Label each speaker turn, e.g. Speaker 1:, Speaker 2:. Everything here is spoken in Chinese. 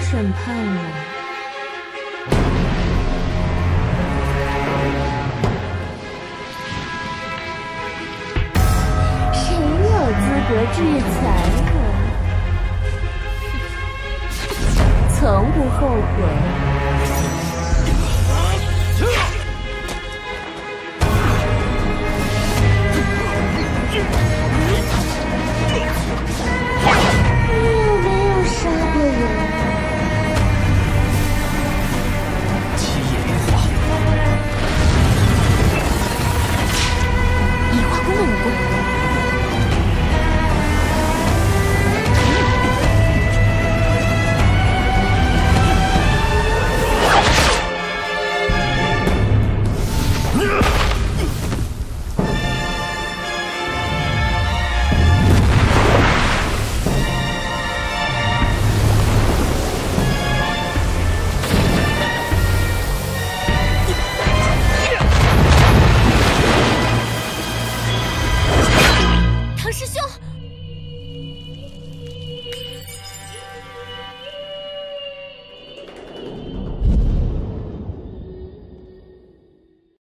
Speaker 1: 审判我？谁有资格制裁我？从不后悔。师兄